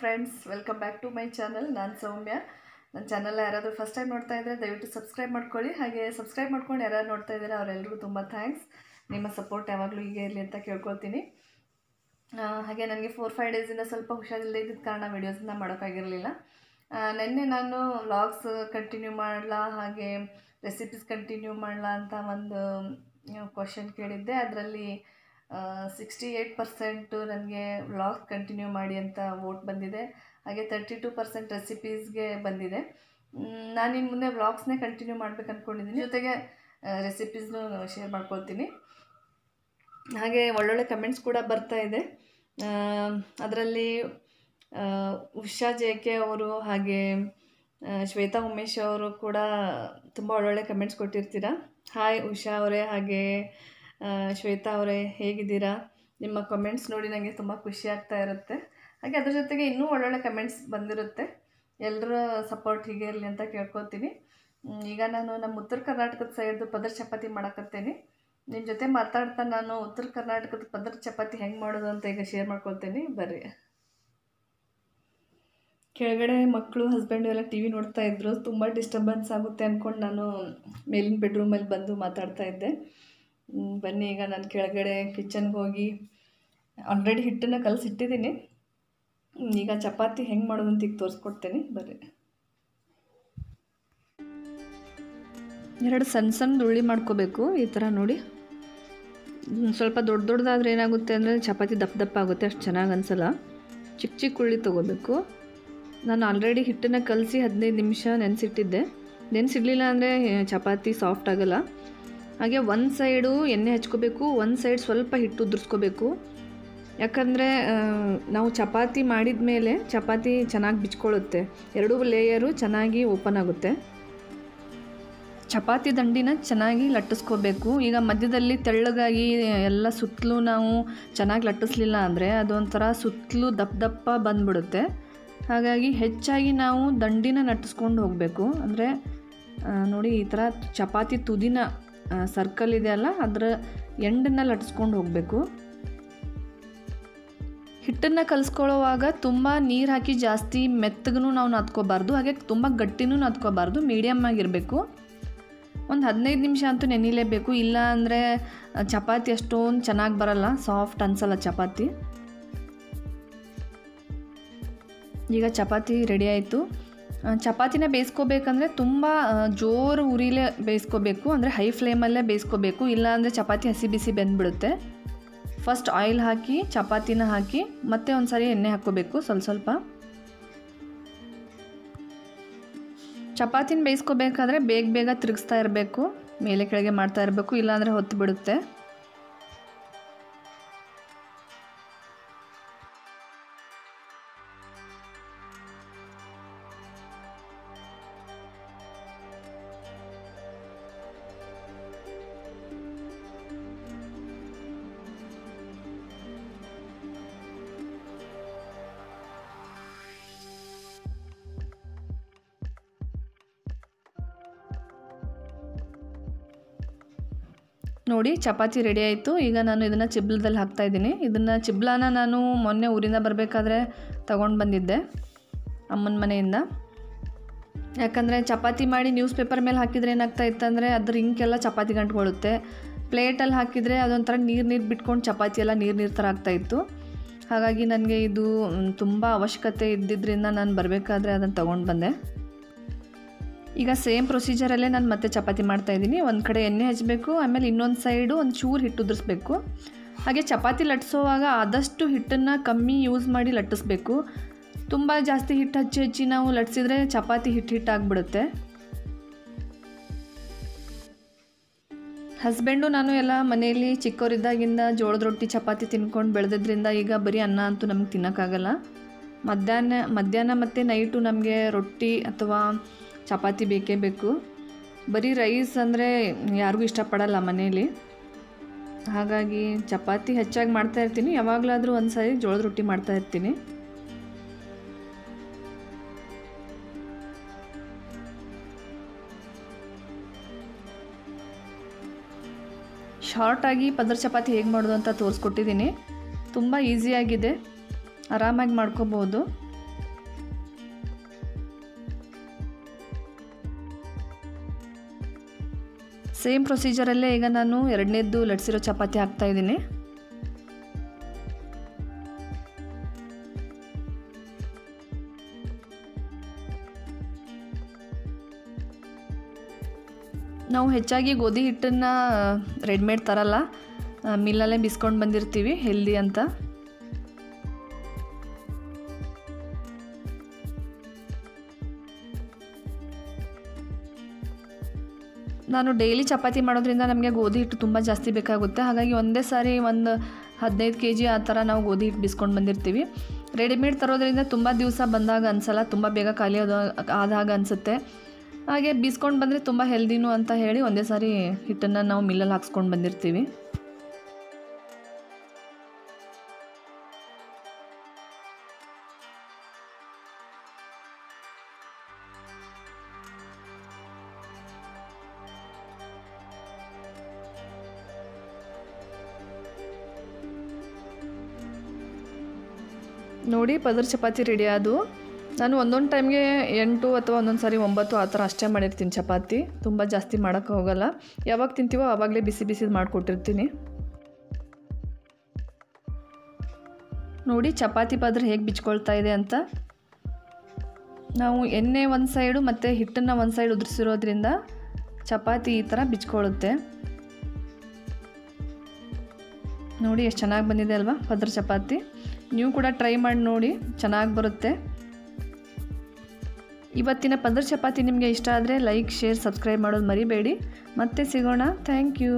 Friends welcome back to my channel ನಾನು ಸೌಮ್ಯ. ನನ್ನ channel ಯಾರಾದರೂ ಫಸ್ಟ್ ಟೈಮ್ ನೋಡ್ತಾ ಇದ್ದರೆ ದಯವಿಟ್ಟು ಸಬ್ಸ್ಕ್ರೈಬ್ ಮಾಡ್ಕೊಳ್ಳಿ. ಹಾಗೆ ಸಬ್ಸ್ಕ್ರೈಬ್ ಮಾಡ್ಕೊಂಡು ಯಾರು ನೋಡ್ತಾ ಇದ್ದಾರೆ ಅವರೆಲ್ಲರಿಗೂ ತುಂಬ ಥ್ಯಾಂಕ್ಸ್ ನಿಮ್ಮ ಸಪೋರ್ಟ್ ಯಾವಾಗಲೂ ಹೀಗೆ ಇರಲಿ ಅಂತ ಕೇಳ್ಕೊಳ್ತೀನಿ. ಹಾಗೆ ನನಗೆ ಫೋರ್ ಫೈವ್ ಡೇಸಿಂದ ಸ್ವಲ್ಪ ಹುಷಾರಿಲ್ಲದೆ ಇದ್ದಿದ್ದ ಕಾರಣ ವೀಡಿಯೋಸನ್ನ ಮಾಡೋಕ್ಕಾಗಿರಲಿಲ್ಲ. ನಿನ್ನೆ ನಾನು ವ್ಲಾಗ್ಸ್ ಕಂಟಿನ್ಯೂ ಮಾಡಲಾ, ಹಾಗೆ ರೆಸಿಪೀಸ್ ಕಂಟಿನ್ಯೂ ಮಾಡಲಾ ಅಂತ ಒಂದು ಕ್ವಶನ್ ಕೇಳಿದ್ದೆ. ಅದರಲ್ಲಿ ಸಿಕ್ಸ್ಟಿ ಏಯ್ಟ್ ಪರ್ಸೆಂಟು ನನಗೆ ವ್ಲಾಗ್ ಕಂಟಿನ್ಯೂ ಮಾಡಿ ಅಂತ ವೋಟ್ ಬಂದಿದೆ. ಹಾಗೆ ತರ್ಟಿ ಟು ಪರ್ಸೆಂಟ್ ರೆಸಿಪೀಸ್ಗೆ ಬಂದಿದೆ. ನಾನು ಇನ್ನು ಮುಂದೆ ವ್ಲಾಗ್ಸ್ನೇ ಕಂಟಿನ್ಯೂ ಮಾಡ್ಬೇಕು ಅಂದ್ಕೊಂಡಿದ್ದೀನಿ ಜೊತೆಗೆ ರೆಸಿಪೀಸ್ನು ಶೇರ್ ಮಾಡ್ಕೊಳ್ತೀನಿ. ಹಾಗೆ ಒಳ್ಳೊಳ್ಳೆ ಕಮೆಂಟ್ಸ್ ಕೂಡ ಬರ್ತಾ ಇದೆ. ಅದರಲ್ಲಿ ಉಷಾ ಜೆ ಕೆ ಅವರು ಹಾಗೆ ಶ್ವೇತಾ ಉಮೇಶ್ ಅವರು ಕೂಡ ತುಂಬ ಒಳ್ಳೊಳ್ಳೆ ಕಮೆಂಟ್ಸ್ ಕೊಟ್ಟಿರ್ತೀರ. ಹಾಯ್ ಉಷಾ ಅವರೇ, ಹಾಗೆ ಶ್ವೇತಾ ಅವರೇ, ಹೇಗಿದ್ದೀರಾ? ನಿಮ್ಮ ಕಮೆಂಟ್ಸ್ ನೋಡಿ ನನಗೆ ತುಂಬ ಖುಷಿ ಆಗ್ತಾ ಇರುತ್ತೆ. ಹಾಗೆ ಅದ್ರ ಜೊತೆಗೆ ಇನ್ನೂ ಒಳ್ಳೊಳ್ಳೆ ಕಮೆಂಟ್ಸ್ ಬಂದಿರುತ್ತೆ. ಎಲ್ಲರ ಸಪೋರ್ಟ್ ಹೀಗೆ ಇರಲಿ ಅಂತ ಕೇಳ್ಕೊತೀನಿ ಈಗ ನಾನು ನಮ್ಮ ಉತ್ತರ ಕರ್ನಾಟಕದ ಸೈಡ್ದು ಪದರ್ ಚಪಾತಿ ಮಾಡಕತ್ತೇನೆ. ನಿಮ್ಮ ಜೊತೆ ಮಾತಾಡ್ತಾ ನಾನು ಉತ್ತರ ಕರ್ನಾಟಕದ ಪದರ್ ಚಪಾತಿ ಹೆಂಗೆ ಮಾಡೋದು ಅಂತ ಈಗ ಶೇರ್ ಮಾಡ್ಕೊಳ್ತೀನಿ. ಬರ್ರಿ. ಕೆಳಗಡೆ ಮಕ್ಕಳು ಹಸ್ಬೆಂಡು ಎಲ್ಲ ಟಿ ವಿ ನೋಡ್ತಾ ಇದ್ರು. ತುಂಬ ಡಿಸ್ಟರ್ಬೆನ್ಸ್ ಆಗುತ್ತೆ ಅಂದ್ಕೊಂಡು ನಾನು ಮೇಲಿನ ಬೆಡ್ರೂಮಲ್ಲಿ ಬಂದು ಮಾತಾಡ್ತಾ ಇದ್ದೆ. ಬನ್ನಿ, ಈಗ ನಾನು ಕೆಳಗಡೆ ಕಿಚನ್ಗೆ ಹೋಗಿ ಆಲ್ರೆಡಿ ಹಿಟ್ಟನ್ನು ಕಲಸಿಟ್ಟಿದ್ದೀನಿ ಈಗ ಚಪಾತಿ ಹೆಂಗೆ ಮಾಡೋದು ಅಂತ ಈಗ ತೋರಿಸ್ಕೊಡ್ತೇನೆ, ಬರ್ರಿ. ಎರಡು ಸಣ್ಣ ಸಣ್ಣ ಉಳ್ಳಿ ಮಾಡ್ಕೋಬೇಕು, ಈ ಥರ ನೋಡಿ. ಸ್ವಲ್ಪ ದೊಡ್ಡ ದೊಡ್ಡದಾದ್ರೆ ಏನಾಗುತ್ತೆ ಅಂದರೆ ಚಪಾತಿ ದಪ್ಪ ದಪ್ಪ ಆಗುತ್ತೆ, ಅಷ್ಟು ಚೆನ್ನಾಗಿ ಅನಿಸಲ್ಲ. ಚಿಕ್ಕ ಚಿಕ್ಕ ಉಳ್ಳಿ ತೊಗೋಬೇಕು. ನಾನು ಆಲ್ರೆಡಿ ಹಿಟ್ಟನ್ನು ಕಲಸಿ ಹದಿನೈದು ನಿಮಿಷ ನೆನೆಸಿಟ್ಟಿದ್ದೆ. ನೆನೆಸಿಡಲಿಲ್ಲ ಅಂದರೆ ಚಪಾತಿ ಸಾಫ್ಟ್ ಆಗಲ್ಲ. ಹಾಗೆ ಒಂದು ಸೈಡು ಎಣ್ಣೆ ಹಚ್ಕೋಬೇಕು, ಒಂದು ಸೈಡ್ ಸ್ವಲ್ಪ ಹಿಟ್ಟು ಉದುರಿಸ್ಕೋಬೇಕು. ಯಾಕಂದರೆ ನಾವು ಚಪಾತಿ ಮಾಡಿದ ಮೇಲೆ ಚಪಾತಿ ಚೆನ್ನಾಗಿ ಬಿಚ್ಕೊಳ್ಳುತ್ತೆ. ಎರಡೂ ಲೇಯರು ಚೆನ್ನಾಗಿ ಓಪನ್ ಆಗುತ್ತೆ. ಚಪಾತಿ ದಂಡಿನ ಚೆನ್ನಾಗಿ ಲಟ್ಟಿಸ್ಕೋಬೇಕು. ಈಗ ಮಧ್ಯದಲ್ಲಿ ತೆಳ್ಳಗಾಗಿ ಎಲ್ಲ ಸುತ್ತಲೂ ನಾವು ಚೆನ್ನಾಗಿ ಲಟ್ಟಿಸ್ಲಿಲ್ಲ ಅಂದರೆ ಅದೊಂಥರ ಸುತ್ತಲೂ ದಪ್ಪ ದಪ್ಪ ಬಂದ್ಬಿಡುತ್ತೆ. ಹಾಗಾಗಿ ಹೆಚ್ಚಾಗಿ ನಾವು ದಂಡಿನ ಲಟ್ಟಿಸ್ಕೊಂಡು ಹೋಗಬೇಕು. ಅಂದರೆ ನೋಡಿ ಈ ಥರ ಚಪಾತಿ ತುದಿನ ಸರ್ಕಲ್ ಇದೆಯಲ್ಲ ಅದರ ಎಂಡನ್ನ ಲಟ್ಸ್ಕೊಂಡು ಹೋಗಬೇಕು. ಹಿಟ್ಟನ್ನು ಕಲಿಸ್ಕೊಳ್ಳೋವಾಗ ತುಂಬ ನೀರು ಹಾಕಿ ಜಾಸ್ತಿ ಮೆತ್ತಗೂ ನಾವು ನತ್ಕೋಬಾರ್ದು ಹಾಗೆ ತುಂಬ ಗಟ್ಟಿನೂ ನಾದ್ಕೋಬಾರ್ದು ಮೀಡಿಯಮ್ ಆಗಿರಬೇಕು. ಒಂದು ಹದಿನೈದು ನಿಮಿಷ ಅಂತೂ ನೆನಿಲೇಬೇಕು, ಇಲ್ಲ ಅಂದರೆ ಚಪಾತಿ ಅಷ್ಟೊಂದು ಚೆನ್ನಾಗಿ ಬರಲ್ಲ ಸಾಫ್ಟ್ ಅನ್ಸಲ್ಲ ಚಪಾತಿ. ಈಗ ಚಪಾತಿ ರೆಡಿ ಆಯಿತು. ಚಪಾತಿನ ಬೇಯಿಸ್ಕೋಬೇಕಂದ್ರೆ ತುಂಬ ಜೋರು ಉರಿಲೇ ಬೇಯಿಸ್ಕೋಬೇಕು. ಅಂದರೆ ಹೈ ಫ್ಲೇಮಲ್ಲೇ ಬೇಯಿಸ್ಕೋಬೇಕು. ಇಲ್ಲಾಂದರೆ ಚಪಾತಿ ಹಸಿ ಬಿಸಿ ಬೆಂದ್ಬಿಡುತ್ತೆ. ಫಸ್ಟ್ ಆಯಿಲ್ ಹಾಕಿ, ಚಪಾತಿನ ಹಾಕಿ, ಮತ್ತೆ ಒಂದು ಸಾರಿ ಎಣ್ಣೆ ಹಾಕ್ಕೋಬೇಕು ಸ್ವಲ್ಪ ಸ್ವಲ್ಪ. ಚಪಾತಿನ ಬೇಯಿಸ್ಕೋಬೇಕಾದ್ರೆ ಬೇಗ ಬೇಗ ತಿರುಗಿಸ್ತಾ ಇರಬೇಕು. ಮೇಲೆ ಕೆಳಗೆ ಮಾಡ್ತಾ ಇರಬೇಕು. ಇಲ್ಲಾಂದರೆ ಹೊತ್ತು ಬಿಡುತ್ತೆ ನೋಡಿ, ಚಪಾತಿ ರೆಡಿ ಆಯಿತು. ಈಗ ನಾನು ಇದನ್ನು ಚಿಬ್ಲದಲ್ಲಿ ಹಾಕ್ತಾ ಇದ್ದೀನಿ. ಇದನ್ನು ಚಿಬ್ಲಾನ ನಾನು ಮೊನ್ನೆ ಊರಿಂದ ಬರಬೇಕಾದ್ರೆ ತಗೊಂಡು ಬಂದಿದ್ದೆ ಅಮ್ಮನ ಮನೆಯಿಂದ. ಯಾಕಂದರೆ ಚಪಾತಿ ಮಾಡಿ ನ್ಯೂಸ್ ಪೇಪರ್ ಮೇಲೆ ಹಾಕಿದರೆ ಏನಾಗ್ತಾ ಇತ್ತಂದರೆ ಅದ್ರ ಇಂಕೆಲ್ಲ ಚಪಾತಿ ಗಂಟ್ಕೊಳ್ಳುತ್ತೆ ಪ್ಲೇಟಲ್ಲಿ ಹಾಕಿದರೆ ಅದೊಂಥರ ನೀರು ನೀರು ಬಿಟ್ಕೊಂಡು ಚಪಾತಿ ಎಲ್ಲ ನೀರು ನೀರು ಥರ ಆಗ್ತಾಯಿತ್ತು ಹಾಗಾಗಿ ನನಗೆ ಇದು ತುಂಬ ಅವಶ್ಯಕತೆ ಇದ್ದಿದ್ದರಿಂದ ನಾನು ಬರಬೇಕಾದ್ರೆ ಅದನ್ನು ತೊಗೊಂಡು ಬಂದೆ. ಈಗ ಸೇಮ್ ಪ್ರೊಸೀಜರಲ್ಲೇ ನಾನು ಮತ್ತೆ ಚಪಾತಿ ಮಾಡ್ತಾ ಇದ್ದೀನಿ. ಒಂದು ಕಡೆ ಎಣ್ಣೆ ಹಚ್ಚಬೇಕು ಆಮೇಲೆ ಇನ್ನೊಂದು ಸೈಡು ಒಂದು ಚೂರು ಹಿಟ್ಟು ಉದುರಿಸ್ಬೇಕು. ಹಾಗೆ ಚಪಾತಿ ಲಟ್ಟಿಸೋವಾಗ ಆದಷ್ಟು ಹಿಟ್ಟನ್ನು ಕಮ್ಮಿ ಯೂಸ್ ಮಾಡಿ ಲಟ್ಟಿಸ್ಬೇಕು. ತುಂಬ ಜಾಸ್ತಿ ಹಿಟ್ಟು ಹಚ್ಚಿ ಹಚ್ಚಿ ನಾವು ಲಟ್ಸಿದ್ರೆ ಚಪಾತಿ ಹಿಟ್ಟು ಹಿಟ್ಟು ಆಗಿಬಿಡುತ್ತೆ. ಹಸ್ಬೆಂಡು ನಾನು ಎಲ್ಲ ಮನೆಯಲ್ಲಿ ಚಿಕ್ಕವರಿದ್ದಾಗಿಂದ ಜೋಳದ ರೊಟ್ಟಿ ಚಪಾತಿ ತಿನ್ಕೊಂಡು ಬೆಳೆದಿದ್ರಿಂದ ಈಗ ಬರೀ ಅನ್ನ ಅಂತೂ ನಮ್ಗೆ ತಿನ್ನೋಕ್ಕಾಗಲ್ಲ. ಮಧ್ಯಾಹ್ನ ಮಧ್ಯಾಹ್ನ ಮತ್ತು ನೈಟು ನಮಗೆ ರೊಟ್ಟಿ ಅಥವಾ ಚಪಾತಿ ಬೇಕೇ ಬೇಕು. ಬರೀ ರೈಸ್ ಅಂದರೆ ಯಾರಿಗೂ ಇಷ್ಟಪಡಲ್ಲ ಮನೇಲಿ. ಹಾಗಾಗಿ ಚಪಾತಿ ಹೆಚ್ಚಾಗಿ ಮಾಡ್ತಾ ಇರ್ತೀನಿ. ಯಾವಾಗಲಾದರೂ ಒಂದು ಸಾರಿ ಜೋಳದ ರೊಟ್ಟಿ ಮಾಡ್ತಾ ಇರ್ತೀನಿ. ಶಾರ್ಟಾಗಿ ಪದರ್ ಚಪಾತಿ ಹೇಗೆ ಮಾಡೋದು ಅಂತ ತೋರಿಸ್ಕೊಟ್ಟಿದ್ದೀನಿ ತುಂಬ ಈಸಿಯಾಗಿದೆ ಆರಾಮಾಗಿ ಮಾಡ್ಕೋಬೋದು. ಸೇಮ್ ಪ್ರೊಸೀಜರಲ್ಲೇ ಈಗ ನಾನು ಎರಡನೇದ್ದು ಲಟ್ಸಿರೋ ಚಪಾತಿ ಹಾಕ್ತಾಯಿದ್ದೀನಿ ನಾವು ಹೆಚ್ಚಾಗಿ ಗೋಧಿ ಹಿಟ್ಟನ್ನು ರೆಡಿಮೇಡ್ ತರಲ್ಲ. ಮಿಲ್ಲಲ್ಲೇ ಬಿಸ್ಕೊಂಡು ಬಂದಿರ್ತೀವಿ ಹೆಲ್ದಿ ಅಂತ. ನಾನು ಡೈಲಿ ಚಪಾತಿ ಮಾಡೋದ್ರಿಂದ ನಮಗೆ ಗೋಧಿ ಹಿಟ್ಟು ತುಂಬ ಜಾಸ್ತಿ ಬೇಕಾಗುತ್ತೆ. ಹಾಗಾಗಿ ಒಂದೇ ಸಾರಿ ಒಂದು ಹದಿನೈದು ಕೆ ಜಿ ಆ ಥರ ನಾವು ಗೋಧಿ ಹಿಟ್ಟು ಬಿಸ್ಕೊಂಡು ಬಂದಿರ್ತೀವಿ. ರೆಡಿಮೇಡ್ ತರೋದ್ರಿಂದ ತುಂಬ ದಿವಸ ಬಂದಾಗ ಅನ್ಸಲ್ಲ, ತುಂಬ ಬೇಗ ಖಾಲಿ ಆದ, ಆದಾಗ ಅನಿಸುತ್ತೆ. ಹಾಗೆ ಬೀಸ್ಕೊಂಡು ಬಂದರೆ ತುಂಬ ಹೆಲ್ದಿನೂ ಅಂತ ಹೇಳಿ ಒಂದೇ ಸಾರಿ ಹಿಟ್ಟನ್ನು ನಾವು ಮಿಲ್ಲಲ್ಲಿ ಹಾಕ್ಸ್ಕೊಂಡು ಬಂದಿರ್ತೀವಿ. ನೋಡಿ, ಪದರ್ ಚಪಾತಿ ರೆಡಿ ಆದವು ನಾನು ಒಂದೊಂದು ಟೈಮ್ಗೆ ಎಂಟು ಅಥವಾ ಒಂದೊಂದು ಸಾರಿ ಒಂಬತ್ತು ಆ ಥರ ಅಷ್ಟೇ ಮಾಡಿರ್ತೀನಿ ಚಪಾತಿ. ತುಂಬ ಜಾಸ್ತಿ ಮಾಡೋಕ್ಕೆ ಹೋಗಲ್ಲ. ಯಾವಾಗ ತಿಂತೀವೋ ಆವಾಗಲೇ ಬಿಸಿ ಬಿಸಿದು ಮಾಡಿಕೊಟ್ಟಿರ್ತೀನಿ. ನೋಡಿ, ಚಪಾತಿ ಪದ್ರ ಹೇಗೆ ಬಿಚ್ಕೊಳ್ತಾ ಇದೆ ಅಂತ. ನಾವು ಎಣ್ಣೆ ಒಂದು ಸೈಡು ಮತ್ತು ಹಿಟ್ಟನ್ನು ಒಂದು ಸೈಡ್ ಉದುರಿಸಿರೋದ್ರಿಂದ ಚಪಾತಿ ಈ ಥರ ಬಿಚ್ಕೊಳ್ಳುತ್ತೆ ನೋಡಿ, ಎಷ್ಟು ಚೆನ್ನಾಗಿ ಬಂದಿದೆ ಅಲ್ವಾ ಪದ್ರ ಚಪಾತಿ. ನೀವು ಕೂಡ ಟ್ರೈ ಮಾಡಿ ನೋಡಿ, ಚೆನ್ನಾಗಿ ಬರುತ್ತೆ. ಇವತ್ತಿನ ಪದ್ರ ಚಪಾತಿ ನಿಮಗೆ ಇಷ್ಟ ಆದರೆ ಲೈಕ್ ಶೇರ್ ಸಬ್ಸ್ಕ್ರೈಬ್ ಮಾಡೋದು ಮರಿಬೇಡಿ. ಮತ್ತೆ ಸಿಗೋಣ. Thank you